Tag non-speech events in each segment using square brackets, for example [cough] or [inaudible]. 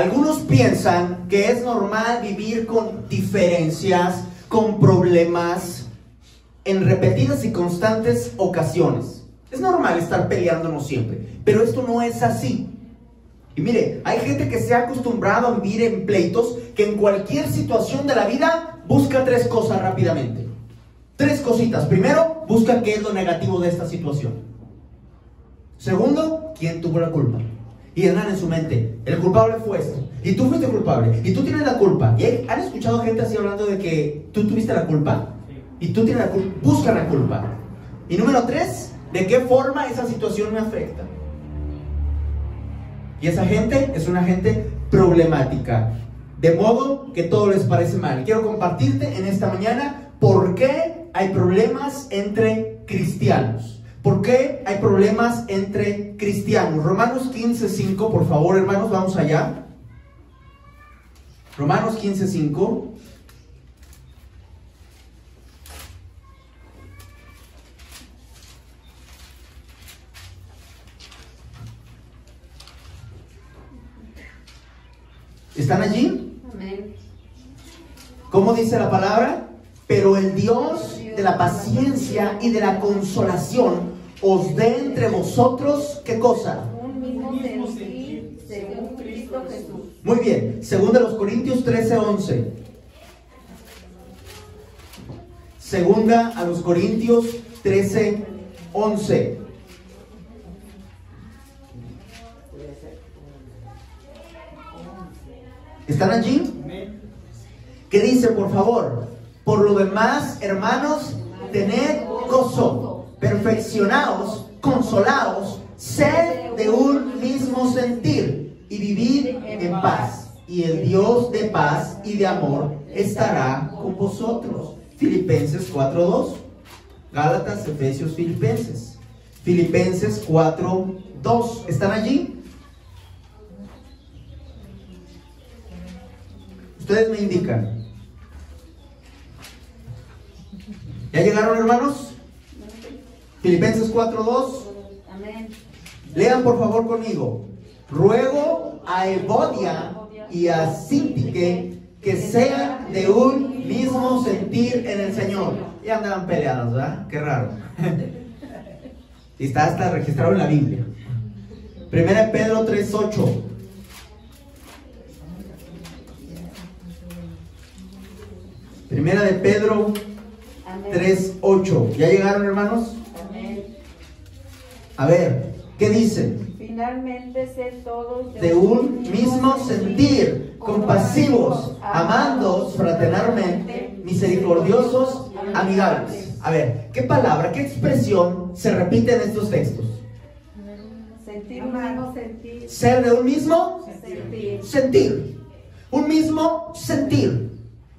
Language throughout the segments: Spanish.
algunos piensan que es normal vivir con diferencias, con problemas, en repetidas y constantes ocasiones. Es normal estar peleándonos siempre, pero esto no es así. Y mire, hay gente que se ha acostumbrado a vivir en pleitos que en cualquier situación de la vida busca tres cosas rápidamente. Tres cositas. Primero, busca qué es lo negativo de esta situación. Segundo, quién tuvo la culpa. Y andan en su mente, el culpable fue esto. Y tú fuiste culpable. Y tú tienes la culpa. ¿Y han escuchado gente así hablando de que tú tuviste la culpa? Y tú tienes la culpa. Busca la culpa. Y número tres, ¿de qué forma esa situación me afecta? Y esa gente es una gente problemática. De modo que todo les parece mal. Quiero compartirte en esta mañana por qué hay problemas entre cristianos. ¿Por qué hay problemas entre cristianos? Romanos 15.5, por favor, hermanos, vamos allá. Romanos 15.5. ¿Están allí? Amén. ¿Cómo dice la palabra? Pero el Dios de la paciencia y de la consolación os dé entre vosotros, ¿qué cosa? Un mismo sentir según Cristo Jesús. Muy bien, según de los Corintios 13, 11. Segunda a los Corintios 13, 11. ¿Están allí? ¿Qué dice, por favor? Por lo demás, hermanos, tened gozo, perfeccionaos, consolaos, sed de un mismo sentir y vivid en paz. Y el Dios de paz y de amor estará con vosotros. Filipenses 4.2. Gálatas, Efesios, Filipenses. Filipenses 4.2. ¿Están allí? Ustedes me indican. ¿Ya llegaron, hermanos? Filipenses 4.2. Amén. Lean por favor conmigo. Ruego a Evodia y a Sintique que sean de un mismo sentir en el Señor. Y andaban peleados, ¿verdad? Qué raro. y está hasta registrado en la Biblia. Primera de Pedro 3.8. Primera de Pedro. 3.8. ¿Ya llegaron, hermanos? Amén. A ver, ¿qué dicen? Finalmente sed todos de un mismo sentir, compasivos, amándoos fraternalmente, misericordiosos, amigables. A ver, ¿qué palabra, qué expresión se repite en estos textos? Sentir un mismo sentir. Ser de un mismo Sentir. sentir. Un mismo sentir.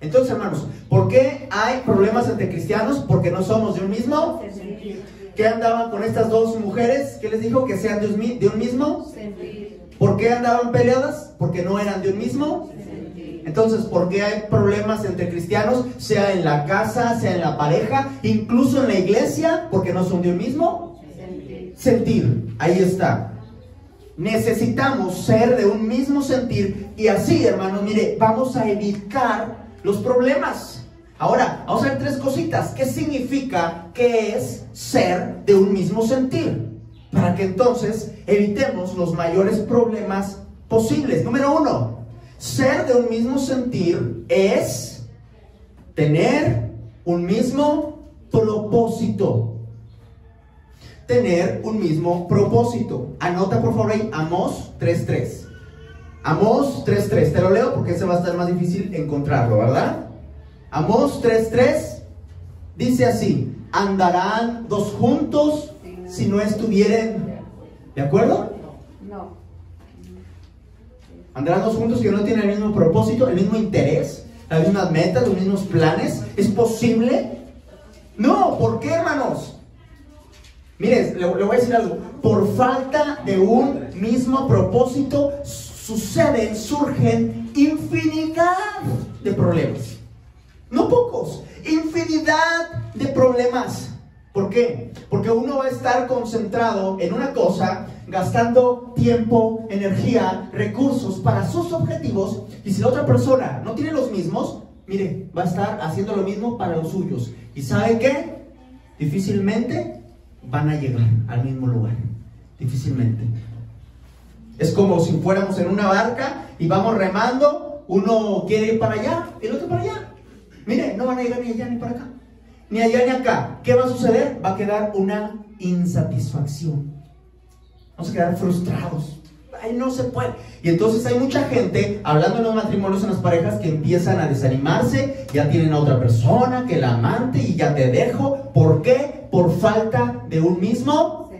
Entonces, hermanos, ¿por qué hay problemas entre cristianos? Porque no somos de un mismo. Sentir. ¿Qué andaban con estas dos mujeres? ¿Qué les dijo? Que sean de un mi- de un mismo. Sentir. ¿Por qué andaban peleadas? Porque no eran de un mismo. Sentir. Entonces, ¿por qué hay problemas entre cristianos? Sea en la casa, sea en la pareja, incluso en la iglesia, porque no son de un mismo Sentir. sentir. Ahí está. Necesitamos ser de un mismo sentir y así, hermano, mire, vamos a evitar los problemas. Ahora, vamos a ver tres cositas. ¿Qué significa que es ser de un mismo sentir? Para que entonces evitemos los mayores problemas posibles. Número uno, ser de un mismo sentir es tener un mismo propósito tener un mismo propósito. Anota por favor ahí Amós 3.3. Amós 3.3. Te lo leo porque ese va a estar más difícil encontrarlo, ¿verdad? Amós 3.3 dice así, andarán dos juntos si no estuvieren, ¿de acuerdo? No. Andarán dos juntos que no tienen el mismo propósito, el mismo interés, las mismas metas, los mismos planes. ¿Es posible? No, ¿por qué, hermanos? Miren, le, le voy a decir algo. Por falta de un mismo propósito, suceden, surgen infinidad de problemas. No pocos, infinidad de problemas. ¿Por qué? Porque uno va a estar concentrado en una cosa, gastando tiempo, energía, recursos para sus objetivos. Y si la otra persona no tiene los mismos, mire, va a estar haciendo lo mismo para los suyos. ¿Y sabe qué? Difícilmente van a llegar al mismo lugar. Difícilmente. Es como si fuéramos en una barca y vamos remando, uno quiere ir para allá el otro para allá. Mire, no van a llegar ni allá ni para acá. Ni allá ni acá. ¿Qué va a suceder? Va a quedar una insatisfacción. Vamos a quedar frustrados. Ay, no se puede. Y entonces hay mucha gente, hablando en los matrimonios, en las parejas, que empiezan a desanimarse, ya tienen a otra persona, que la amante y ya te dejo. ¿Por qué? Por falta de un mismo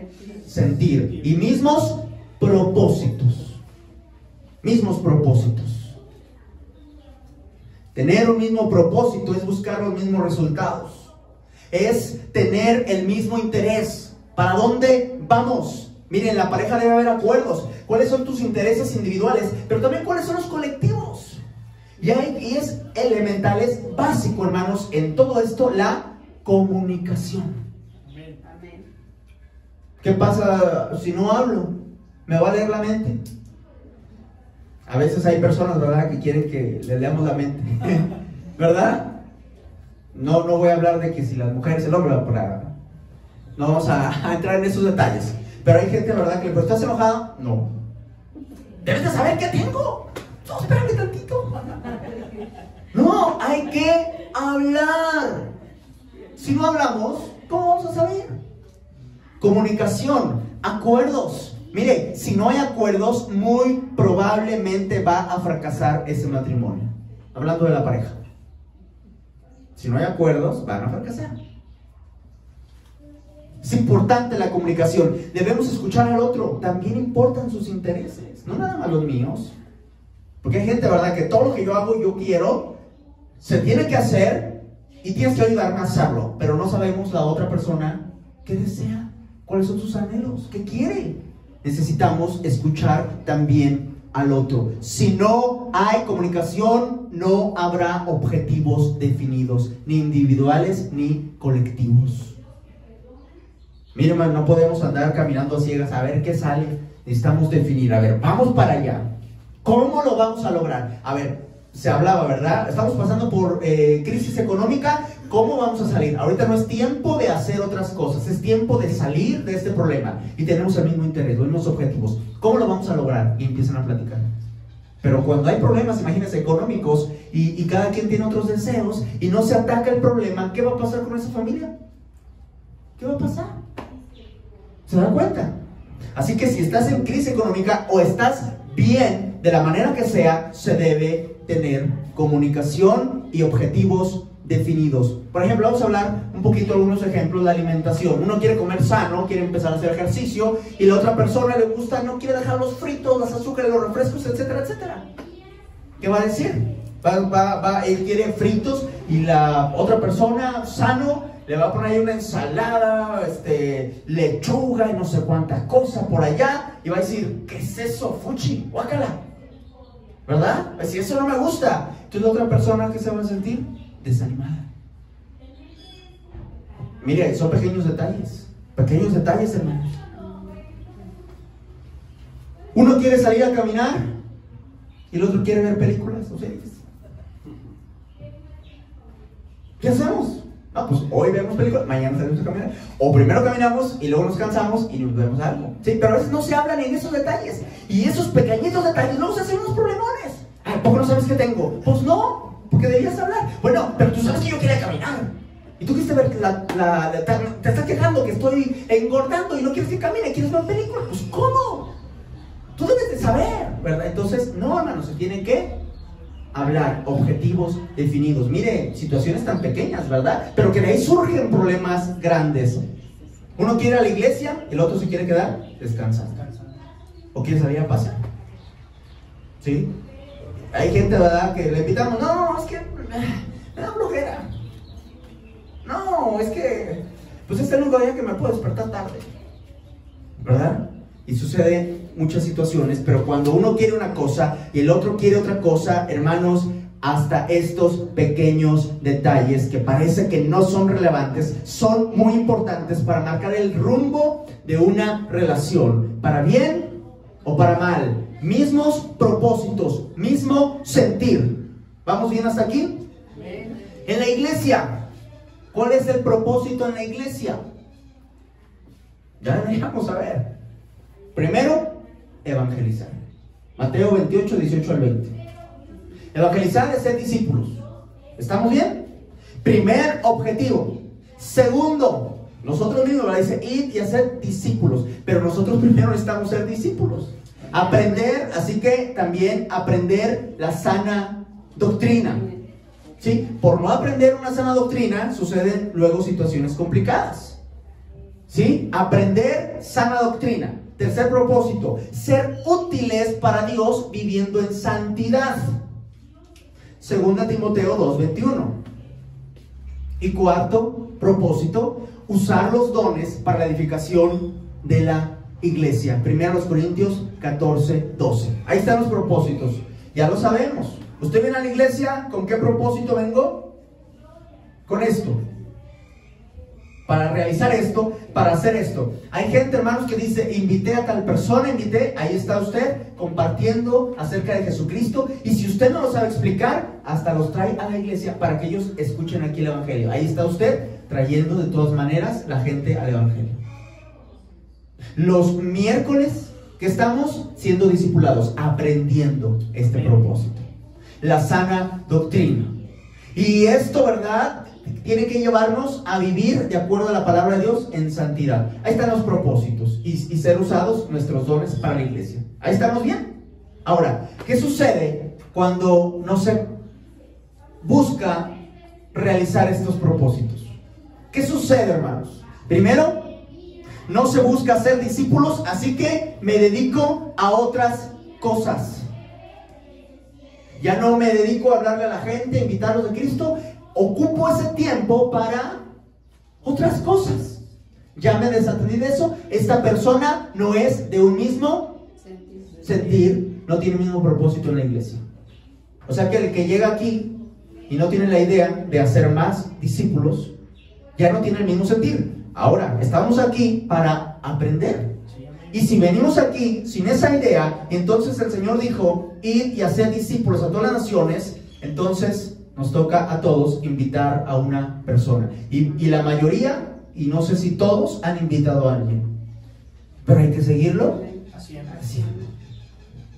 sentir y mismos propósitos. Mismos propósitos. Tener un mismo propósito es buscar los mismos resultados. Es tener el mismo interés. ¿Para dónde vamos? Miren, la pareja debe haber acuerdos. ¿Cuáles son tus intereses individuales? Pero también cuáles son los colectivos. Y, y es elemental, es básico, hermanos, en todo esto la comunicación. ¿Qué pasa si no hablo? Me va a leer la mente. A veces hay personas, ¿verdad?, que quieren que le leamos la mente. [laughs] ¿Verdad? No, no voy a hablar de que si las mujeres, el hombre, para... no vamos a, entrar en esos detalles. Pero hay gente, ¿verdad?, que le pregunta, ¿estás enojado? No. Debes de saber qué tengo. No, espérame tantito. No, hay que hablar. Si no hablamos, ¿cómo vamos a saber? Comunicación, acuerdos. Mire, si no hay acuerdos, muy probablemente va a fracasar ese matrimonio. Hablando de la pareja. Si no hay acuerdos, van a fracasar. Es importante la comunicación. Debemos escuchar al otro. También importan sus intereses, no nada más los míos. Porque hay gente, ¿verdad?, que todo lo que yo hago, yo quiero, se tiene que hacer y tienes que ayudarme a hacerlo. Pero no sabemos la otra persona qué desea, cuáles son sus anhelos, qué quiere necesitamos escuchar también al otro. Si no hay comunicación, no habrá objetivos definidos, ni individuales ni colectivos. Miren, no podemos andar caminando a ciegas a ver qué sale. Necesitamos definir, a ver, vamos para allá. ¿Cómo lo vamos a lograr? A ver, se hablaba, ¿verdad? Estamos pasando por eh, crisis económica. ¿Cómo vamos a salir? Ahorita no es tiempo de hacer otras cosas, es tiempo de salir de este problema. Y tenemos el mismo interés, los mismos objetivos. ¿Cómo lo vamos a lograr? Y empiezan a platicar. Pero cuando hay problemas, imagínense, económicos, y, cada quien tiene otros deseos, y no se ataca el problema, ¿qué va a pasar con esa familia? ¿Qué va a pasar? ¿Se dan cuenta? Así que si estás en crisis económica o estás bien, de la manera que sea, se debe tener comunicación y objetivos definidos. Por ejemplo, vamos a hablar un poquito de algunos ejemplos de alimentación. Uno quiere comer sano, quiere empezar a hacer ejercicio y la otra persona le gusta, no quiere dejar los fritos, las azúcares, los refrescos, etcétera, etcétera. ¿Qué va a decir? Va, va, va, él quiere fritos y la otra persona sano le va a poner ahí una ensalada, este, lechuga y no sé cuántas cosas por allá y va a decir, ¿qué es eso, fuchi? Guácala. ¿Verdad? Si eso no me gusta, entonces la otra persona que se va a sentir desanimada. Mire, son pequeños detalles. Pequeños detalles, hermanos. Uno quiere salir a caminar y el otro quiere ver películas o series. ¿Qué hacemos? No, pues hoy vemos películas, mañana salimos a caminar. O primero caminamos y luego nos cansamos y nos vemos algo. Sí, pero a veces no se hablan en esos detalles. Y esos pequeñitos detalles luego se hacen unos problemones. ¿Por qué no sabes qué tengo? Pues no, porque debías hablar. Bueno, pero tú sabes que yo quería caminar. Y tú quieres ver, la, la, te, estás quejando que estoy engordando y no quieres que camine, quieres ver películas. Pues ¿cómo? Tú debes de saber, ¿verdad? Entonces, no, hermano, se tiene que hablar, objetivos definidos. Mire, situaciones tan pequeñas, ¿verdad? Pero que de ahí surgen problemas grandes. Uno quiere ir a la iglesia, el otro se quiere quedar descansar. ¿O quiere salir a pasar? ¿Sí? Hay gente, ¿verdad?, que le invitamos, no, es que me da flojera. No, es que, pues es el único día que me puedo despertar tarde. ¿Verdad? Y sucede muchas situaciones, pero cuando uno quiere una cosa y el otro quiere otra cosa, hermanos, hasta estos pequeños detalles que parece que no son relevantes, son muy importantes para marcar el rumbo de una relación, para bien o para mal, mismos propósitos, mismo sentir. ¿Vamos bien hasta aquí? En la iglesia, ¿cuál es el propósito en la iglesia? Ya vamos a ver. Primero, evangelizar. Mateo 28, 18 al 20. Evangelizar es ser discípulos. ¿Estamos bien? Primer objetivo. Segundo, nosotros mismos, dice, ir y hacer discípulos. Pero nosotros primero necesitamos ser discípulos. Aprender, así que también aprender la sana doctrina. ¿Sí? Por no aprender una sana doctrina, suceden luego situaciones complicadas. ¿Sí? Aprender sana doctrina. Tercer propósito, ser útiles para Dios viviendo en santidad. Segunda Timoteo 2:21. Y cuarto propósito, usar los dones para la edificación de la iglesia. Primero los Corintios 14, 12. Ahí están los propósitos. Ya lo sabemos. ¿Usted viene a la iglesia con qué propósito vengo? Con esto para realizar esto, para hacer esto. Hay gente, hermanos, que dice, invité a tal persona, invité, ahí está usted compartiendo acerca de Jesucristo. Y si usted no lo sabe explicar, hasta los trae a la iglesia para que ellos escuchen aquí el Evangelio. Ahí está usted trayendo de todas maneras la gente al Evangelio. Los miércoles que estamos siendo discipulados, aprendiendo este propósito. La sana doctrina. Y esto, ¿verdad? tiene que llevarnos a vivir de acuerdo a la palabra de Dios en santidad. Ahí están los propósitos y, ser usados nuestros dones para la iglesia. Ahí estamos bien. Ahora, ¿qué sucede cuando no se busca realizar estos propósitos? ¿Qué sucede, hermanos? Primero, no se busca ser discípulos, así que me dedico a otras cosas. Ya no me dedico a hablarle a la gente, invitarlos a Cristo, ocupo ese tiempo para otras cosas. Ya me desatendí de eso. Esta persona no es de un mismo sentir, no tiene el mismo propósito en la iglesia. O sea que el que llega aquí y no tiene la idea de hacer más discípulos, ya no tiene el mismo sentir. Ahora, estamos aquí para aprender. Y si venimos aquí sin esa idea, entonces el Señor dijo, ir y hacer discípulos a todas las naciones, entonces nos toca a todos invitar a una persona. Y, la mayoría, y no sé si todos, han invitado a alguien. Pero hay que seguirlo haciendo.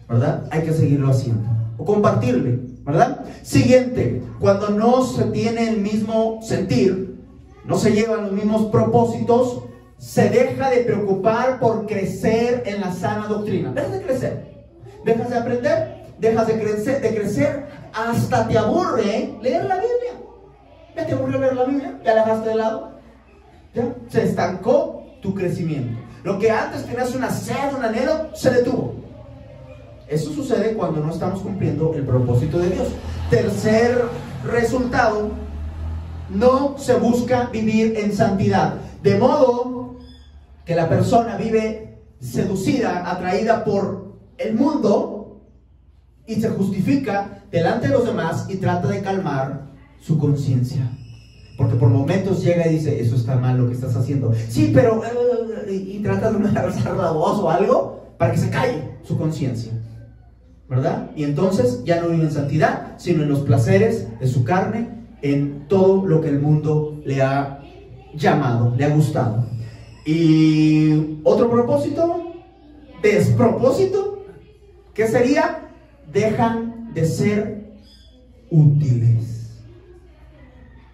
¿Verdad? Hay que seguirlo haciendo. O compartirle, ¿verdad? Siguiente, cuando no se tiene el mismo sentir, no se llevan los mismos propósitos, se deja de preocupar por crecer en la sana doctrina. Dejas de crecer. Dejas de aprender. Dejas de crecer, de crecer hasta te aburre leer la Biblia. Ya te aburre leer la Biblia, ya la dejaste de lado. Ya se estancó tu crecimiento. Lo que antes tenías una sed, un anhelo, se detuvo. Eso sucede cuando no estamos cumpliendo el propósito de Dios. Tercer resultado, no se busca vivir en santidad. De modo que la persona vive seducida, atraída por el mundo y se justifica delante de los demás y trata de calmar su conciencia. Porque por momentos llega y dice, eso está mal lo que estás haciendo. Sí, pero... Eh, y, trata de alzar la voz o algo para que se calle su conciencia. ¿Verdad? Y entonces ya no vive en santidad, sino en los placeres de su carne, en todo lo que el mundo le ha llamado, le ha gustado. Y otro propósito, despropósito, ¿qué sería? Dejan de ser útiles.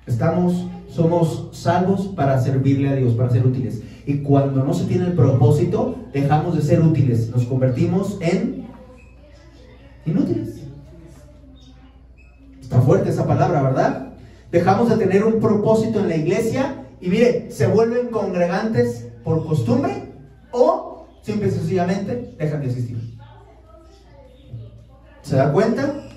Estamos, somos salvos para servirle a Dios, para ser útiles. Y cuando no se tiene el propósito, dejamos de ser útiles, nos convertimos en inútiles. Está fuerte esa palabra, ¿verdad? Dejamos de tener un propósito en la iglesia y mire, se vuelven congregantes por costumbre o simple y sencillamente dejan de existir. ¿Se da cuenta?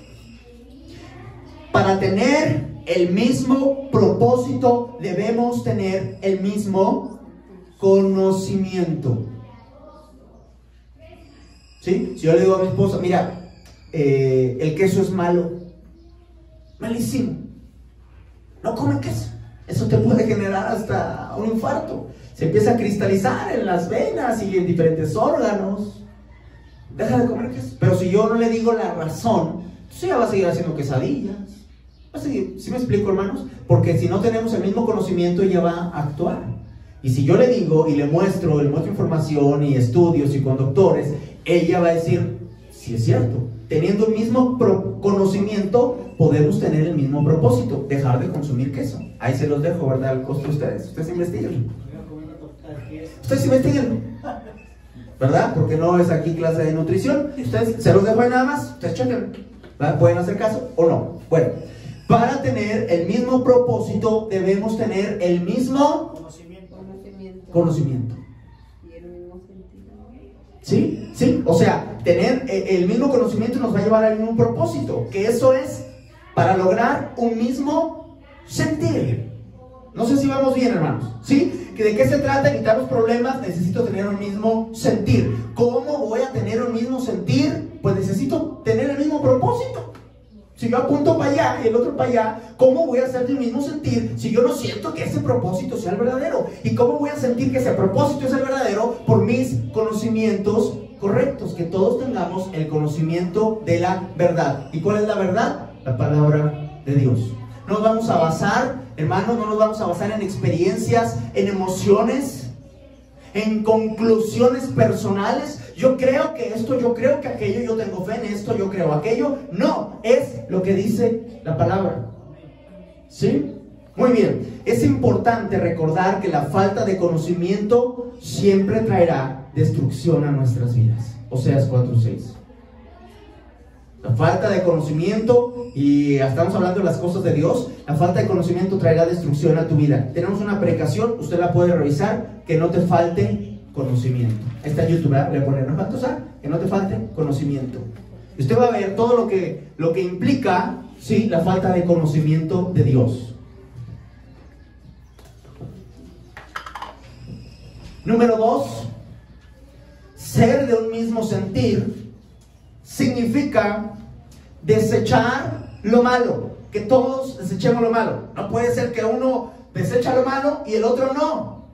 Para tener el mismo propósito debemos tener el mismo conocimiento. ¿Sí? Si yo le digo a mi esposa, mira, eh, el queso es malo, malísimo. No come queso. Eso te puede generar hasta un infarto. Se empieza a cristalizar en las venas y en diferentes órganos. Deja de comer queso. Pero si yo no le digo la razón, pues ella va a seguir haciendo quesadillas. Va a seguir. ¿Sí me explico, hermanos? Porque si no tenemos el mismo conocimiento, ella va a actuar. Y si yo le digo y le muestro, le muestro información y estudios y con doctores, ella va a decir, si es cierto. Teniendo el mismo conocimiento, podemos tener el mismo propósito, dejar de consumir queso. Ahí se los dejo, ¿verdad? Al costo de ustedes. Ustedes investiguen. Ustedes investiguen. ¿Verdad? Porque no es aquí clase de nutrición. Ustedes se los dejo ahí nada más. Ustedes chequen. ¿Pueden hacer caso o no? Bueno, para tener el mismo propósito debemos tener el mismo conocimiento. conocimiento. ¿Sí? ¿Sí? O sea, tener eh, el mismo conocimiento nos va a llevar al mismo propósito, que eso es para lograr un mismo sentir. No sé si vamos bien, hermanos. ¿Sí? ¿De qué se trata? Quitar los problemas, necesito tener un mismo sentir. ¿Cómo voy a tener un mismo sentir? Pues necesito tener el mismo. Si yo apunto para allá y el otro para allá, ¿cómo voy a hacer el mismo sentir si yo no siento que ese propósito sea el verdadero? ¿Y cómo voy a sentir que ese propósito es el verdadero? Por mis conocimientos correctos, que todos tengamos el conocimiento de la verdad. ¿Y cuál es la verdad? La palabra de Dios. No nos vamos a basar, hermanos, no nos vamos a basar en experiencias, en emociones, en conclusiones personales, yo creo que esto, yo creo que aquello, yo tengo fe en esto, yo creo aquello. No, es lo que dice la palabra. ¿Sí? Muy bien, es importante recordar que la falta de conocimiento siempre traerá destrucción a nuestras vidas. Oseas 4:6. La falta de conocimiento, y estamos hablando de las cosas de Dios, la falta de conocimiento traerá destrucción a tu vida. Tenemos una precaución, usted la puede revisar, que no te falte conocimiento. Está en YouTube, ¿verdad? Le no que no te falte conocimiento. Y usted va a ver todo lo que, lo que implica, sí, la falta de conocimiento de Dios. Número dos, ser de un mismo sentir significa desechar lo malo, que todos desechemos lo malo. No puede ser que uno desecha lo malo y el otro no.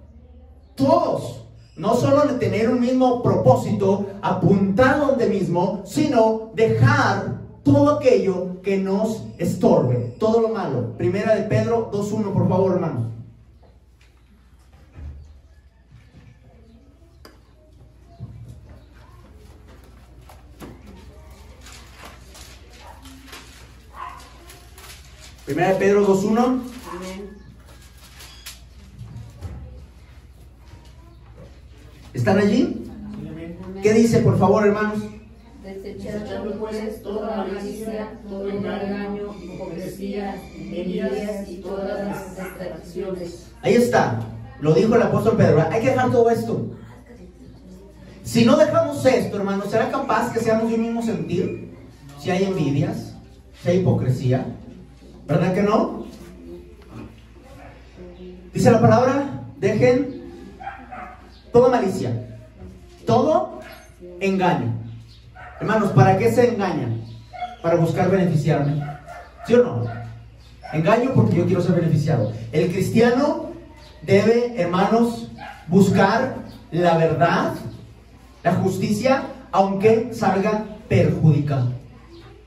Todos no solo de tener un mismo propósito, apuntar donde mismo, sino dejar todo aquello que nos estorbe, todo lo malo. Primera de Pedro 2.1, por favor, hermanos. Primera de Pedro 2.1. ¿Están allí? ¿Qué dice, por favor, hermanos? Desechando pues toda malicia, todo engaño, hipocresía, envidias y todas las distracciones. Ahí está, lo dijo el apóstol Pedro. Hay que dejar todo esto. Si no dejamos esto, hermanos, ¿será capaz que seamos de un mismo sentir? Si hay envidias, si hay hipocresía, ¿verdad que no? Dice la palabra, dejen toda malicia, todo engaño. Hermanos, ¿para qué se engañan? Para buscar beneficiarme. ¿Sí o no? Engaño porque yo quiero ser beneficiado. El cristiano debe, hermanos, buscar la verdad, la justicia, aunque salga perjudicado.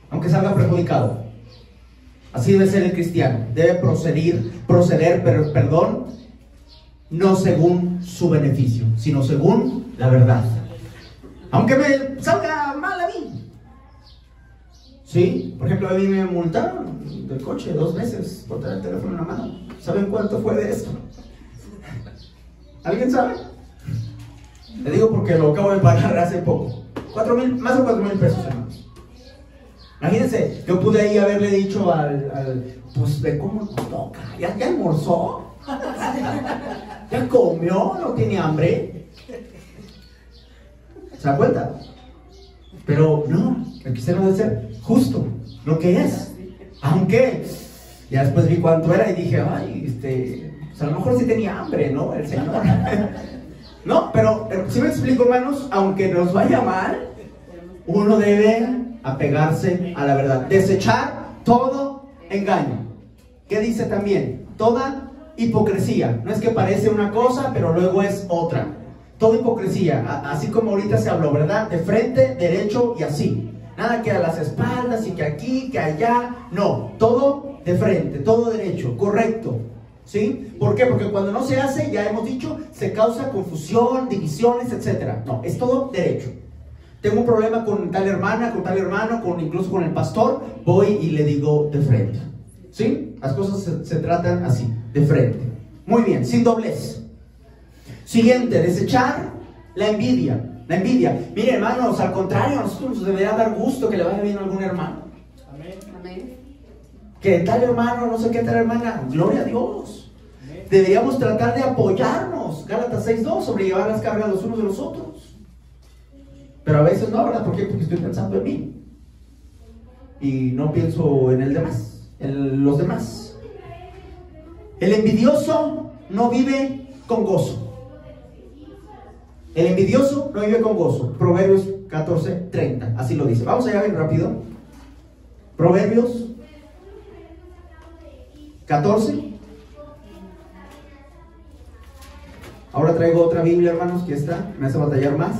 Aunque salga perjudicado. Así debe ser el cristiano. Debe proceder, proceder, perdón, no según su beneficio, sino según la verdad. Aunque me salga mal a mí. Sí, por ejemplo, a mí me multaron del coche dos veces por tener el teléfono en la mano. ¿Saben cuánto fue de esto? ¿Alguien sabe? Le digo porque lo acabo de pagar hace poco. Cuatro mil, más de cuatro mil pesos, hermanos. Imagínense, yo pude ahí haberle dicho al, pues de cómo toca, ¿ya, ya almorzó? ¿Ya comió? ¿No tiene hambre? ¿Se da cuenta? Pero no, el cristiano debe ser justo, lo que es. Aunque ya después vi cuánto era y dije, ay, este, pues a lo mejor sí tenía hambre, ¿no? El Señor. [laughs] no, pero, si me explico, hermanos, aunque nos vaya mal, uno debe apegarse a la verdad, desechar todo engaño. ¿Qué dice también? Toda hipocresía. No es que parece una cosa, pero luego es otra. Toda hipocresía, así como ahorita se habló, ¿verdad? De frente, derecho y así. Nada que a las espaldas y que aquí, que allá. No, todo de frente, todo derecho, correcto. ¿Sí? ¿Por qué? Porque cuando no se hace, ya hemos dicho, se causa confusión, divisiones, etc. No, es todo derecho. Tengo un problema con tal hermana, con tal hermano, con, incluso con el pastor, voy y le digo de frente. ¿Sí? Las cosas se tratan así, de frente. Muy bien, sin doblez. Siguiente, desechar la envidia. La envidia. Mire, hermanos, al contrario, a nosotros nos debería dar gusto que le vaya bien a algún hermano. Amén. Amén. Que tal hermano, no sé qué tal hermana, gloria a Dios. Deberíamos tratar de apoyarnos. Gálatas 6.2, sobre llevar las cargas los unos de los otros. Pero a veces no, ¿verdad? ¿Por qué? Porque estoy pensando en mí. Y no pienso en el demás, en los demás. El envidioso no vive con gozo. El envidioso no vive con gozo. Proverbios 14, 30. Así lo dice. Vamos allá bien rápido. Proverbios 14. Ahora traigo otra Biblia, hermanos, que está. Me hace batallar más.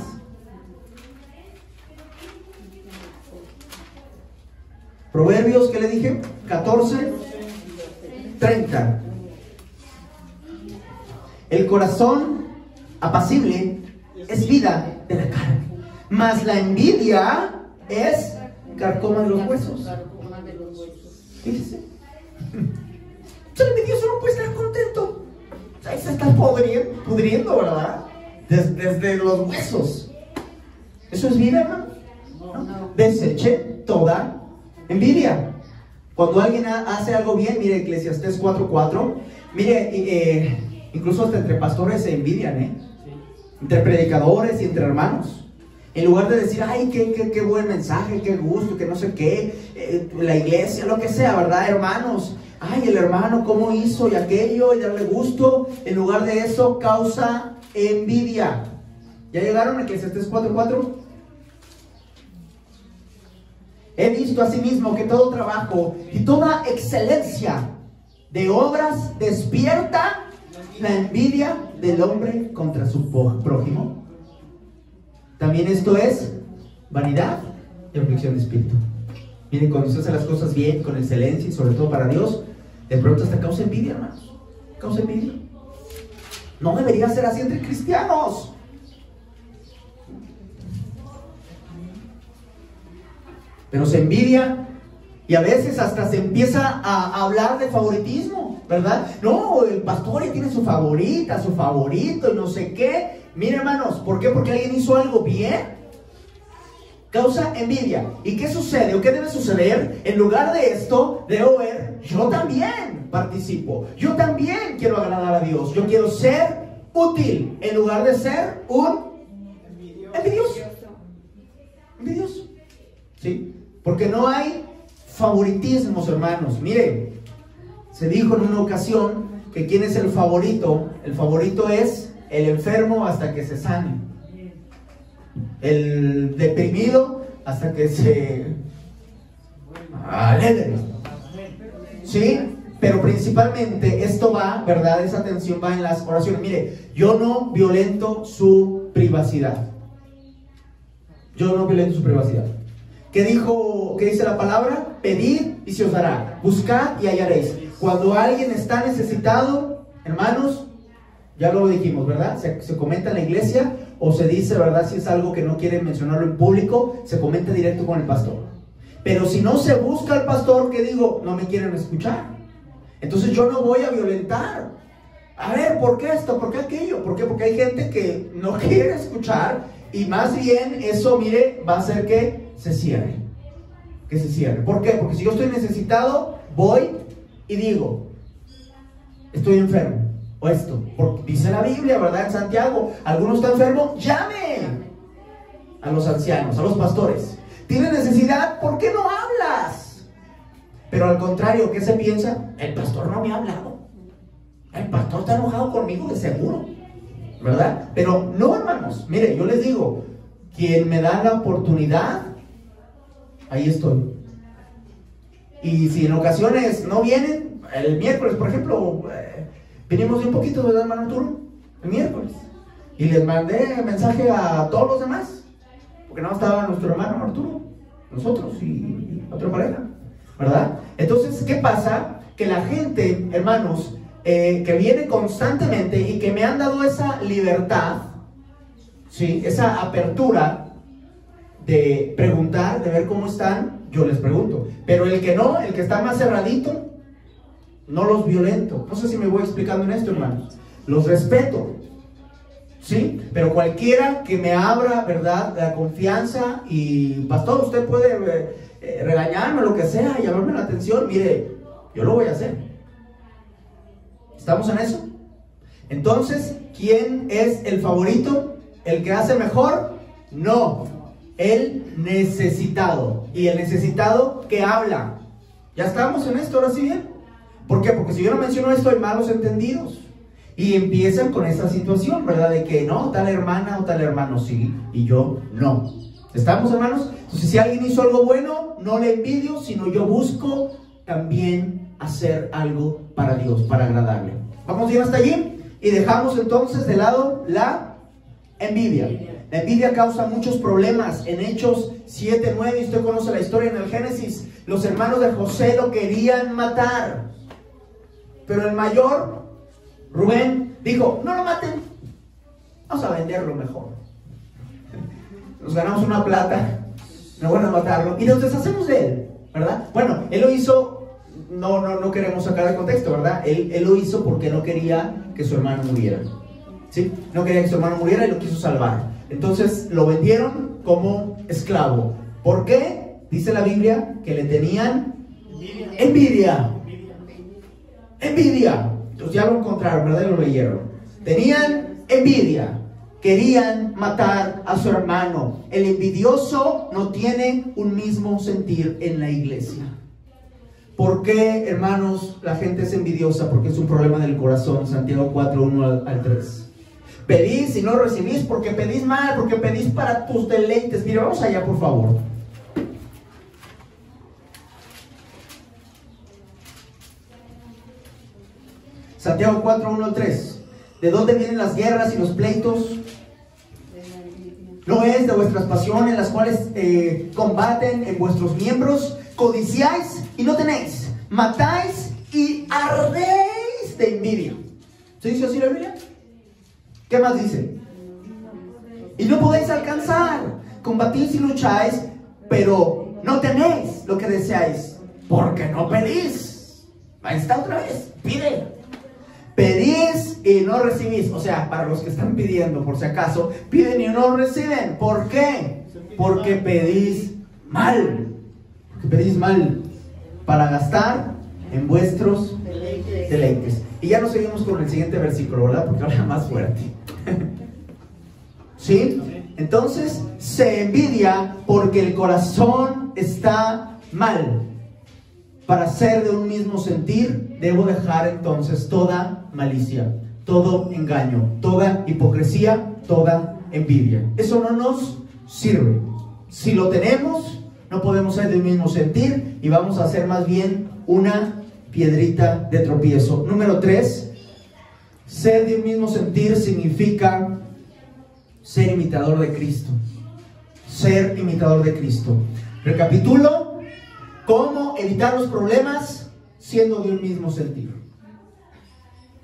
Proverbios, ¿qué le dije? 14, 30. El corazón apacible es vida de la carne. Mas la envidia es carcoma de los huesos. Fíjese. [laughs] El envidioso no puede estar contento. Ahí se está pudriendo, ¿verdad? Desde, los huesos. ¿Eso es vida, hermano? No. Deseche toda envidia. Cuando alguien hace algo bien, mire Eclesiastés 4.4, mire, eh, incluso hasta entre pastores se envidian, ¿eh? entre predicadores y entre hermanos. En lugar de decir, ay, qué, qué, buen mensaje, qué gusto, que no sé qué, eh, la iglesia, lo que sea, ¿verdad, hermanos? Ay, el hermano, ¿cómo hizo y aquello? Y darle gusto. En lugar de eso, causa envidia. ¿Ya llegaron a Eclesiastes 4.4? He visto asimismo que todo trabajo y toda excelencia de obras despierta la envidia del hombre contra su prójimo. También esto es vanidad y aflicción de espíritu. Miren, cuando se hacen las cosas bien, con excelencia y sobre todo para Dios, de pronto hasta causa envidia, hermanos. Causa envidia. No debería ser así entre cristianos. Pero se envidia y a veces hasta se empieza a hablar de favoritismo, ¿verdad? No, el pastor ya tiene su favorita, su favorito y no sé qué. Mire, hermanos, ¿por qué? Porque alguien hizo algo bien. Causa envidia. ¿Y qué sucede o qué debe suceder? En lugar de esto, debo ver, yo también participo. Yo también quiero agradar a Dios. Yo quiero ser útil en lugar de ser un envidioso. Envidioso. ¿Sí? Porque no hay favoritismos, hermanos. Mire, se dijo en una ocasión que quién es el favorito. El favorito es el enfermo hasta que se sane. El deprimido hasta que se alegre. ¿Sí? Pero principalmente esto va, ¿verdad? Esa atención va en las oraciones. Mire, yo no violento su privacidad. Yo no violento su privacidad. ¿Qué dijo, qué dice la palabra? Pedid y se os dará. Buscad y hallaréis. Cuando alguien está necesitado, hermanos, ya lo dijimos, ¿verdad? Se, comenta en la iglesia o se dice, ¿verdad? Si es algo que no quieren mencionarlo en público, se comenta directo con el pastor. Pero si no se busca al pastor, ¿qué digo? No me quieren escuchar. Entonces yo no voy a violentar. A ver, ¿por qué esto? ¿Por qué aquello? ¿Por qué? Porque hay gente que no [laughs] quiere escuchar y más bien eso, mire, va a hacer que se cierre. Que se cierre. ¿Por qué? Porque si yo estoy necesitado, voy y digo, estoy enfermo. O esto. Porque dice la Biblia, ¿verdad? En Santiago, alguno está enfermo, llame a los ancianos, a los pastores. Tiene necesidad, ¿por qué no hablas? Pero al contrario, ¿qué se piensa? El pastor no me ha hablado. El pastor está enojado conmigo, de seguro. ¿Verdad? Pero no, hermanos. Mire, yo les digo, quien me da la oportunidad ahí estoy. Y si en ocasiones no vienen, el miércoles, por ejemplo, eh, venimos un poquito, ¿verdad, hermano Arturo? El miércoles. Y les mandé mensaje a todos los demás, porque no estaba nuestro hermano Arturo, nosotros y otra pareja, ¿verdad? Entonces, ¿qué pasa? Que la gente, hermanos, eh, que viene constantemente y que me han dado esa libertad, ¿sí? esa apertura de preguntar, de ver cómo están, yo les pregunto. Pero el que no, el que está más cerradito, no los violento. No sé si me voy explicando en esto, hermanos. Los respeto. ¿Sí? Pero cualquiera que me abra, ¿verdad? La confianza y, pastor, usted puede eh, eh, regañarme, lo que sea, llamarme la atención. Mire, yo lo voy a hacer. ¿Estamos en eso? Entonces, ¿quién es el favorito? ¿El que hace mejor? No, el necesitado. Y el necesitado que habla. ¿Ya estamos en esto ahora sí bien? ¿Por qué? Porque si yo no menciono esto hay malos entendidos. Y empiezan con esta situación, ¿verdad? De que no, tal hermana o tal hermano sí, y yo no. ¿Estamos, hermanos? Entonces, si alguien hizo algo bueno, no le envidio, sino yo busco también hacer algo para Dios, para agradarle. ¿Vamos bien hasta allí? Y dejamos entonces de lado la envidia. La envidia causa muchos problemas. En Hechos 7, 9, y usted conoce la historia en el Génesis, los hermanos de José lo querían matar. Pero el mayor Rubén dijo, no lo maten, vamos a venderlo mejor. Nos ganamos una plata, no van a matarlo y nos deshacemos de él, ¿verdad? Bueno, él lo hizo, no, no, no queremos sacar de contexto, ¿verdad? Él, él lo hizo porque no quería que su hermano muriera. ¿Sí? No quería que su hermano muriera y lo quiso salvar. Entonces lo vendieron como esclavo. ¿Por qué? Dice la Biblia que le tenían envidia. Envidia. Entonces ya lo encontraron, ¿verdad? Lo leyeron. Tenían envidia. Querían matar a su hermano. El envidioso no tiene un mismo sentir en la iglesia. ¿Por qué, hermanos, la gente es envidiosa? Porque es un problema del corazón. Santiago 4, 1 al 3. Pedís y no recibís porque pedís mal, porque pedís para tus deleites. Mire, vamos allá, por favor. Santiago 4, 1 al 3. ¿De dónde vienen las guerras y los pleitos? ¿No es de vuestras pasiones las cuales eh, combaten en vuestros miembros? Codiciáis y no tenéis. Matáis y ardéis de envidia. ¿Se dice así la Biblia? ¿Qué más dice? Y no podéis alcanzar. Combatís y lucháis, pero no tenéis lo que deseáis, porque no pedís. Ahí está otra vez. Pide. Pedís y no recibís. O sea, para los que están pidiendo, por si acaso, piden y no reciben. ¿Por qué? Porque pedís mal. Porque pedís mal para gastar en vuestros deleites. Y ya nos seguimos con el siguiente versículo, ¿verdad? Porque habla [laughs] más fuerte. [laughs] ¿Sí? Entonces se envidia porque el corazón está mal. Para ser de un mismo sentir, debo dejar entonces toda malicia, todo engaño, toda hipocresía, toda envidia. Eso no nos sirve. Si lo tenemos, no podemos ser del mismo sentir y vamos a ser más bien una piedrita de tropiezo. Número tres, ser de un mismo sentir significa ser imitador de Cristo. Ser imitador de Cristo. Recapitulo, ¿cómo evitar los problemas siendo de un mismo sentir?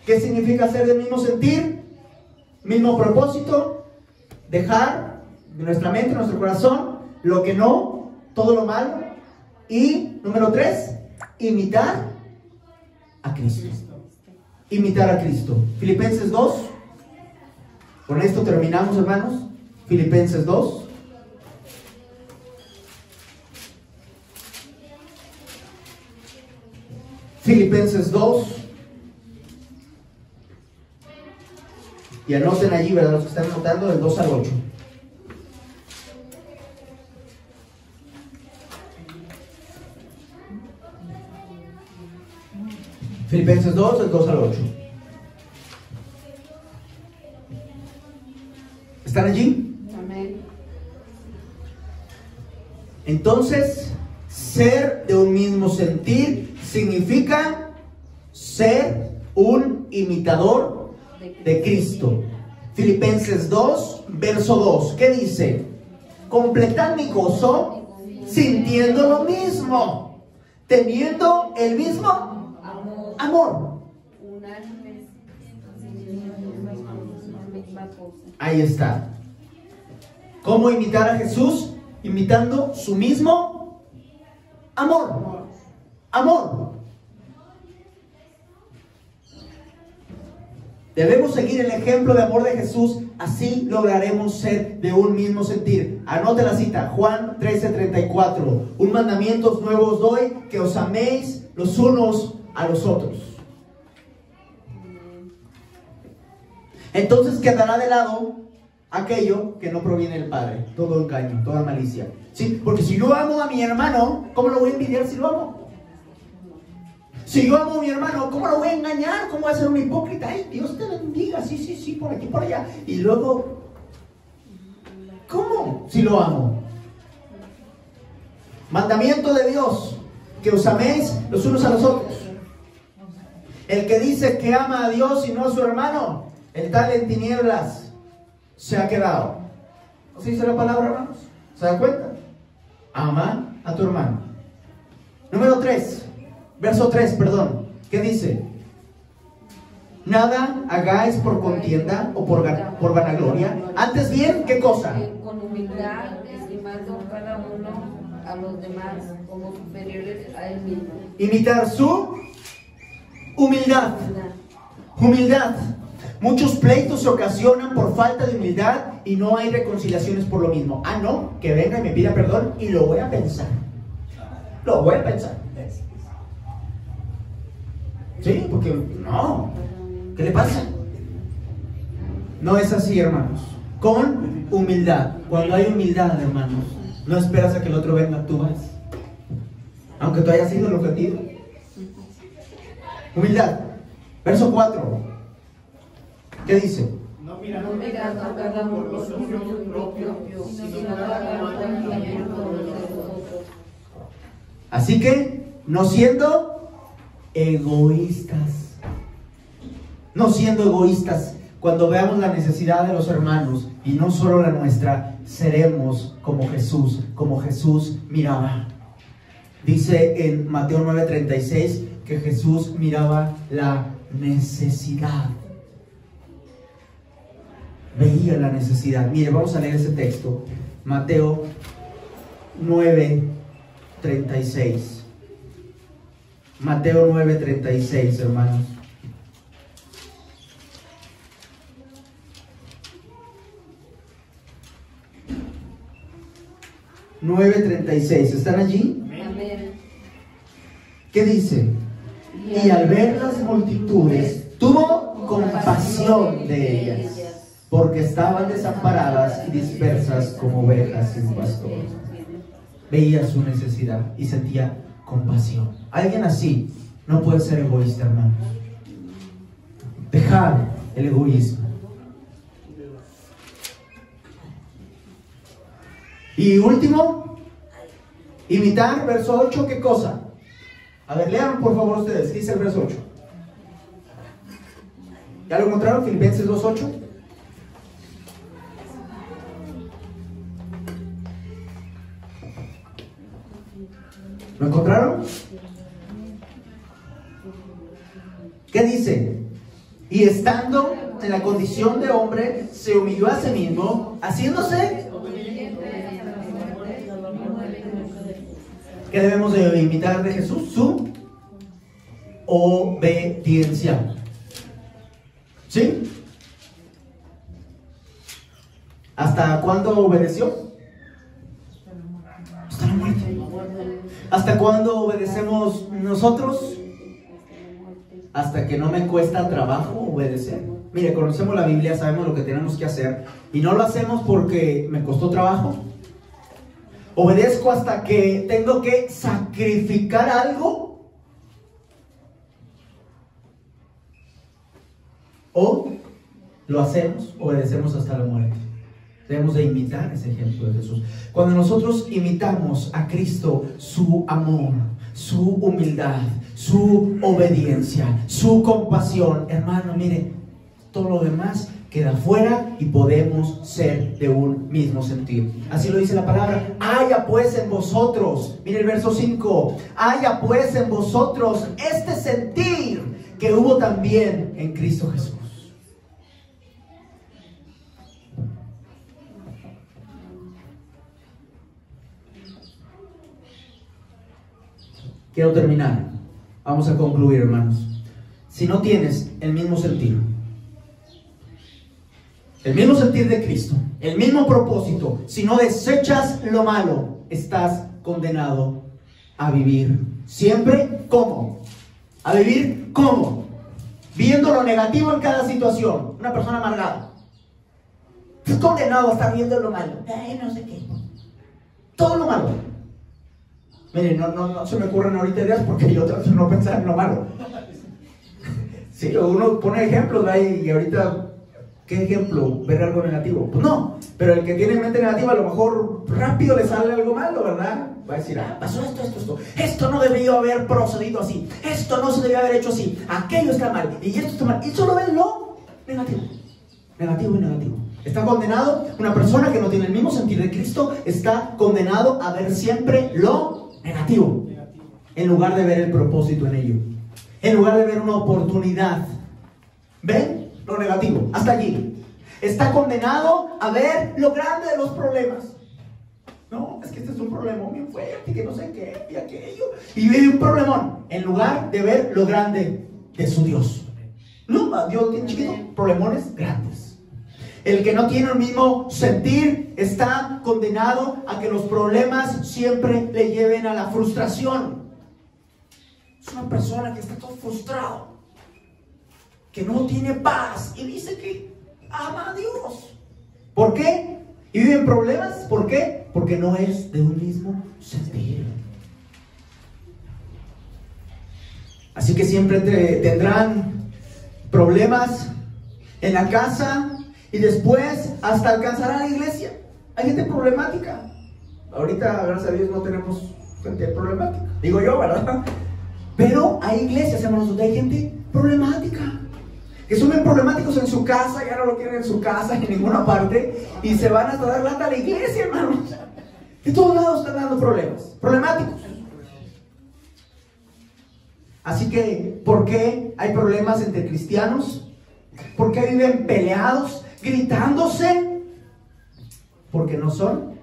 ¿Qué significa ser del mismo sentir? Mismo propósito, dejar de nuestra mente, nuestro corazón, lo que no, todo lo malo. Y número tres, imitar a Cristo. Imitar a Cristo. Filipenses 2. Con esto terminamos, hermanos. Filipenses 2. Filipenses 2. Y anoten allí, ¿verdad? Los que están anotando del 2 al 8. Filipenses 2, del 2 al 8. ¿Están allí? Amén. Entonces, Ser de un mismo sentir significa ser un imitador de Cristo. Filipenses 2, verso 2. ¿Qué dice? Completad mi gozo sintiendo lo mismo, teniendo el mismo Amor. Ahí está. ¿Cómo imitar a Jesús? Imitando su mismo amor. Amor. Debemos seguir el ejemplo de amor de Jesús, así lograremos ser de un mismo sentir. Anote la cita, Juan 13:34. Un mandamiento nuevo os doy, que os améis los unos a los otros. Entonces quedará de lado aquello que no proviene del Padre, todo engaño, toda malicia. ¿Sí? Porque si yo amo a mi hermano, ¿cómo lo voy a envidiar si lo amo? Si yo amo a mi hermano, ¿cómo lo voy a engañar? ¿Cómo voy a ser un hipócrita? Ay, Dios te bendiga, sí, sí, sí, por aquí, por allá. Y luego, ¿cómo? Si lo amo. Mandamiento de Dios, que os améis los unos a los otros. El que dice que ama a Dios y no a su hermano, el tal en tinieblas se ha quedado. ¿Así dice la palabra, hermanos? ¿Se dan cuenta? Ama a tu hermano. Número 3, verso 3, perdón. ¿Qué dice? Nada hagáis por contienda o por, por vanagloria. Antes bien, ¿qué cosa? Con humildad, estimando cada uno a los demás como superiores a él mismo. Imitar su humildad. Humildad. Muchos pleitos se ocasionan por falta de humildad y no hay reconciliaciones por lo mismo. Ah, no, que venga y me pida perdón y lo voy a pensar. Lo voy a pensar. Sí, porque no. ¿Qué le pasa? No es así, hermanos. Con humildad. Cuando hay humildad, hermanos, no esperas a que el otro venga, tú vas. Aunque tú hayas sido el ofendido. Humildad. Verso 4. ¿Qué dice? No mirando por sino. Así que, no siendo egoístas. No siendo egoístas. Cuando veamos la necesidad de los hermanos y no solo la nuestra, seremos como Jesús, como Jesús miraba. Dice en Mateo 9:36 que Jesús miraba la necesidad. Veía la necesidad. Mire, vamos a leer ese texto. Mateo 9:36. Mateo 9:36, hermanos. ¿9.36? ¿Están allí? Amén. ¿Qué dice? Y al ver las multitudes, tuvo compasión de ellas, porque estaban desamparadas y dispersas como ovejas sin pastor. Veía su necesidad y sentía compasión. Alguien así no puede ser egoísta, hermano. Dejar el egoísmo. Y último, imitar, verso 8, ¿qué cosa? A ver, lean por favor ustedes, ¿qué dice el verso 8? ¿Ya lo encontraron? Filipenses 2.8. ¿Lo encontraron? ¿Qué dice? Y estando en la condición de hombre, se humilló a sí mismo, haciéndose ¿Qué debemos de imitar de Jesús? Su obediencia. ¿Sí? ¿Hasta cuándo obedeció? Hasta la muerte. ¿Hasta cuándo obedecemos nosotros? Hasta que no me cuesta trabajo obedecer. Mire, conocemos la Biblia, sabemos lo que tenemos que hacer y no lo hacemos porque me costó trabajo. Obedezco hasta que tengo que sacrificar algo. O lo hacemos, obedecemos hasta la muerte. Debemos de imitar ese ejemplo de Jesús. Cuando nosotros imitamos a Cristo, su amor, su humildad, su obediencia, su compasión, hermano, mire, todo lo demás queda fuera y podemos ser de un mismo sentir. Así lo dice la palabra. Haya pues en vosotros, mire el verso 5, haya pues en vosotros este sentir que hubo también en Cristo Jesús. Quiero terminar. Vamos a concluir, hermanos. Si no tienes el mismo sentir, el mismo sentir de Cristo, el mismo propósito, si no desechas lo malo, estás condenado a vivir siempre como. A vivir como. Viendo lo negativo en cada situación. Una persona amargada. Estás condenado a estar viendo lo malo. Ay, no sé qué. Todo lo malo. Miren, no, no, no se me ocurren ahorita ideas porque yo trato de no pensar en lo malo. Sí, uno pone ejemplos ahí y ahorita ¿Qué ejemplo? ¿Ver algo negativo? Pues no, pero el que tiene mente negativa a lo mejor rápido le sale algo malo, ¿verdad? Va a decir, ah, pasó esto, esto, esto. Esto no debió haber procedido así. Esto no se debió haber hecho así. Aquello está mal. Y esto está mal. Y solo ven lo negativo. Negativo y negativo. Está condenado. Una persona que no tiene el mismo sentir de Cristo está condenado a ver siempre lo negativo. En lugar de ver el propósito en ello. En lugar de ver una oportunidad. ¿Ven? Lo negativo, hasta allí. Está condenado a ver lo grande de los problemas. No, es que este es un problema bien fuerte, que no sé qué, y aquello. Y vive un problemón, en lugar de ver lo grande de su Dios. No, Dios tiene chiquito, problemones grandes. El que no tiene el mismo sentir está condenado a que los problemas siempre le lleven a la frustración. Es una persona que está todo frustrado que no tiene paz y dice que ama a Dios. ¿Por qué? ¿Y vive en problemas? ¿Por qué? Porque no es de un mismo sentir. Así que siempre tendrán problemas en la casa y después hasta alcanzar a la iglesia. Hay gente problemática. Ahorita, gracias a Dios, no tenemos gente problemática. Digo yo, ¿verdad? [laughs] Pero hay iglesias, hermanos, donde hay gente problemática que son problemáticos en su casa, ya no lo quieren en su casa, [laughs] en ninguna parte, y se van hasta dar lata a la iglesia, hermanos. [laughs] De todos lados están dando problemas, problemáticos. Así que, ¿por qué hay problemas entre cristianos? ¿Por qué viven peleados, gritándose? Porque no son.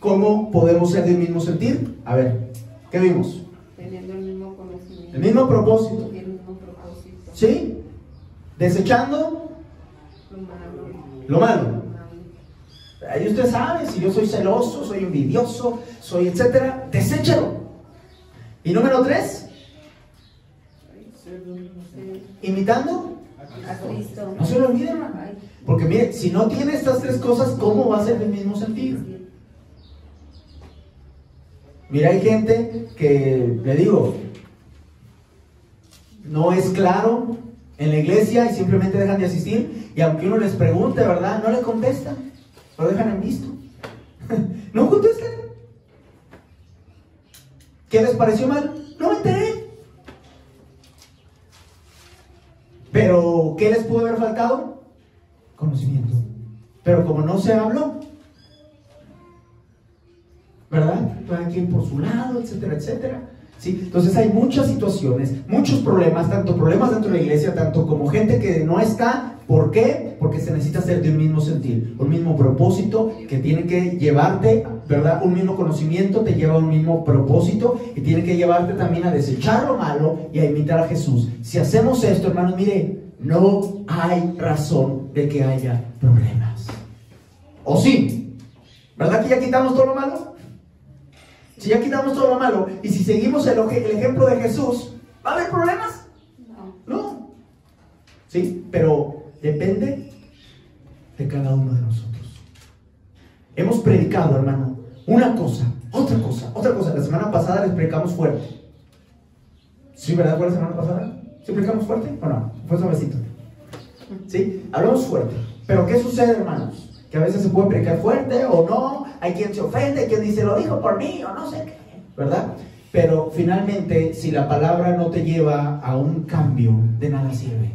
¿Cómo podemos ser de un mismo sentir? A ver, ¿qué vimos? El mismo propósito. ¿Sí? Desechando lo malo. Ahí usted sabe, si yo soy celoso, soy envidioso, soy etcétera, deséchelo. Y número tres, imitando a Cristo. No se lo olvide, hermano. Porque mire, si no tiene estas tres cosas, ¿cómo va a ser el mismo sentido? Mira, hay gente que, le digo, no es claro en la iglesia y simplemente dejan de asistir. Y aunque uno les pregunte, ¿verdad? No les contestan. Lo dejan en visto. [laughs] no contestan. ¿Qué les pareció mal? No me enteré. Pero, ¿qué les pudo haber faltado? Conocimiento. Pero como no se habló, ¿verdad? Cada quien por su lado, etcétera, etcétera. Entonces hay muchas situaciones, muchos problemas, tanto problemas dentro de la iglesia, tanto como gente que no está. ¿Por qué? Porque se necesita ser de un mismo sentir, un mismo propósito que tiene que llevarte, ¿verdad? Un mismo conocimiento te lleva a un mismo propósito y tiene que llevarte también a desechar lo malo y a imitar a Jesús. Si hacemos esto, hermanos, mire, no hay razón de que haya problemas. ¿O sí? ¿Verdad que ya quitamos todo lo malo? Si ya quitamos todo lo malo y si seguimos el, ejemplo de Jesús, ¿va a haber problemas? No. No. Sí, pero depende de cada uno de nosotros. Hemos predicado, hermano, una cosa, otra cosa, otra cosa. La semana pasada les predicamos fuerte. ¿Sí, verdad? ¿Fue la semana pasada? ¿Sí predicamos fuerte o no? Fue suavecito. ¿Sí? Hablamos fuerte. Pero ¿qué sucede, hermanos? Que a veces se puede predicar fuerte o no, hay quien se ofende, hay quien dice, lo dijo por mí o no sé qué, ¿verdad? Pero finalmente, si la palabra no te lleva a un cambio, de nada sirve.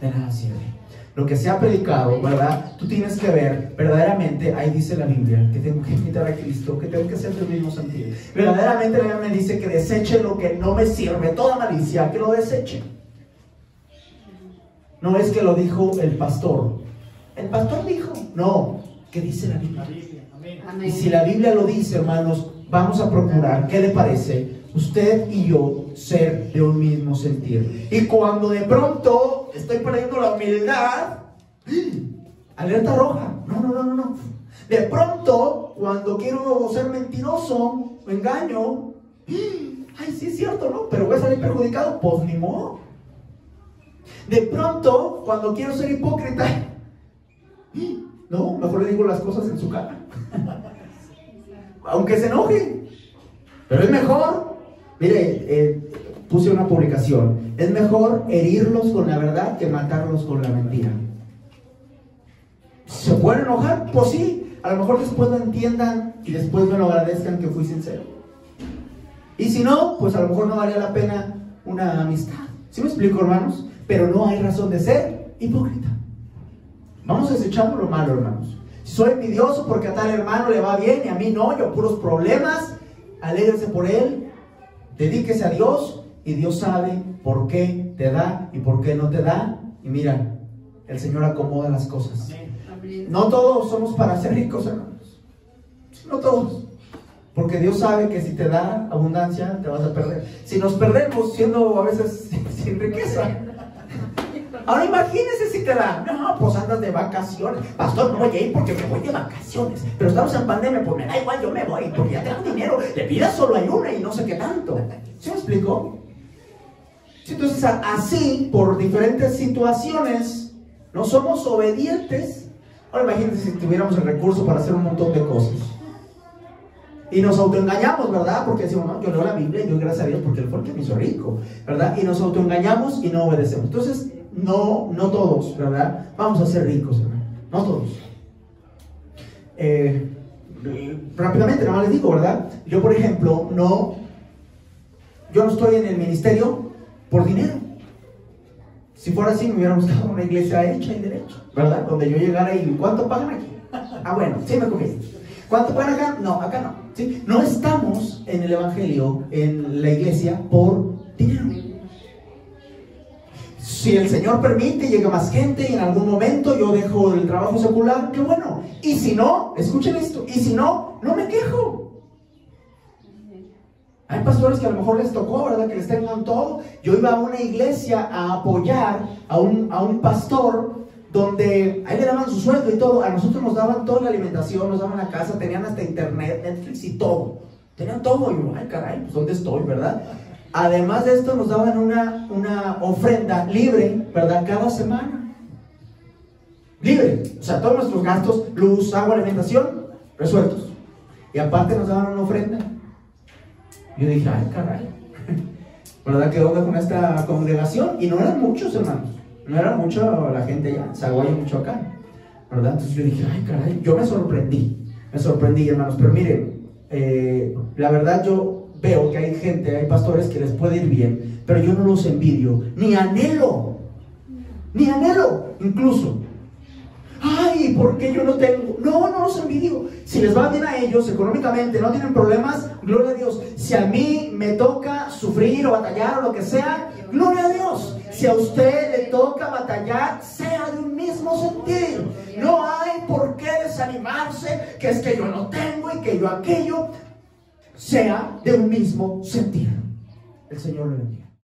De nada sirve. Lo que se ha predicado, ¿verdad? Tú tienes que ver, verdaderamente, ahí dice la Biblia, que tengo que imitar a Cristo, que tengo que ser del mismo sentido. Verdaderamente la Biblia me dice que deseche lo que no me sirve, toda malicia, que lo deseche. No es que lo dijo el pastor. El pastor dijo, no, ¿qué dice la Biblia? Y si la Biblia lo dice, hermanos, vamos a procurar, ¿qué le parece? Usted y yo ser de un mismo sentir. Y cuando de pronto estoy perdiendo la humildad, alerta roja. No, no, no, no, no. De pronto, cuando quiero ser mentiroso o engaño, ay, sí es cierto, ¿no? Pero voy a salir perjudicado, pues ni modo. De pronto, cuando quiero ser hipócrita, [gasps] no, mejor le digo las cosas en su cara. [laughs] Aunque se enoje. Pero es mejor, mire, eh, puse una publicación, es mejor herirlos con la verdad que matarlos con la mentira. ¿Se pueden enojar? Pues sí, a lo mejor después lo entiendan y después me lo agradezcan que fui sincero. Y si no, pues a lo mejor no valía la pena una amistad. ¿Sí me explico, hermanos? Pero no hay razón de ser hipócrita. Vamos desechando lo malo, hermanos. Si soy envidioso porque a tal hermano le va bien y a mí no, yo puros problemas, alégrese por él, dedíquese a Dios y Dios sabe por qué te da y por qué no te da. Y mira, el Señor acomoda las cosas. No todos somos para ser ricos, hermanos. No todos. Porque Dios sabe que si te da abundancia, te vas a perder. Si nos perdemos siendo a veces [laughs] sin riqueza, Ahora imagínese si te da, no, pues andas de vacaciones. Pastor, no voy a ir porque me voy de vacaciones. Pero estamos en pandemia, pues me da igual, yo me voy, porque ya tengo dinero. Le pidas solo hay una y no sé qué tanto. ¿Sí me explico? Entonces, así, por diferentes situaciones, no somos obedientes. Ahora imagínense si tuviéramos el recurso para hacer un montón de cosas. Y nos autoengañamos, ¿verdad? Porque decimos, no, yo leo la Biblia y gracias a Dios porque Él fue el que me hizo rico, ¿verdad? Y nos autoengañamos y no obedecemos. Entonces, no, no todos, ¿verdad? Vamos a ser ricos, ¿verdad? No todos. Eh, rápidamente, nada más les digo, ¿verdad? Yo, por ejemplo, no, yo no estoy en el ministerio por dinero. Si fuera así, me hubiera buscado una iglesia hecha y derecha, ¿verdad? Donde yo llegara y, ¿cuánto pagan aquí? Ah, bueno, sí me conviene. ¿Cuánto pagan acá? No, acá no. No estamos en el Evangelio, en la iglesia, por dinero. Si el Señor permite, llega más gente y en algún momento yo dejo el trabajo secular, qué bueno. Y si no, escuchen esto, y si no, no me quejo. Hay pastores que a lo mejor les tocó, ¿verdad? Que les tengan todo. Yo iba a una iglesia a apoyar a un, a un pastor donde ahí le daban su sueldo y todo. A nosotros nos daban toda la alimentación, nos daban la casa, tenían hasta internet, Netflix y todo. Tenían todo. Y yo, ay, caray, pues ¿dónde estoy, verdad? Además de esto, nos daban una, una ofrenda libre, ¿verdad? Cada semana. Libre. O sea, todos nuestros gastos, luz, agua, alimentación, resueltos. Y aparte nos daban una ofrenda. Yo dije, ay, caray. [laughs] ¿Verdad que onda con esta congregación? Y no eran muchos, hermanos. No era mucho la gente ya, Zaguayo, Michoacán. ¿Verdad? Entonces yo dije, ay, caray. Yo me sorprendí. Me sorprendí, hermanos. Pero miren, eh, la verdad yo veo que hay gente, hay pastores que les puede ir bien, pero yo no los envidio, ni anhelo, ni anhelo incluso. Ay, ¿por qué yo no tengo? No, no los envidio. Si les va bien a ellos económicamente, no tienen problemas, gloria a Dios. Si a mí me toca sufrir o batallar o lo que sea, gloria a Dios. Si a usted le toca batallar, sea de un mismo sentir. No hay por qué desanimarse, que es que yo no tengo y que yo aquello sea de un mismo sentido. El Señor le bendiga.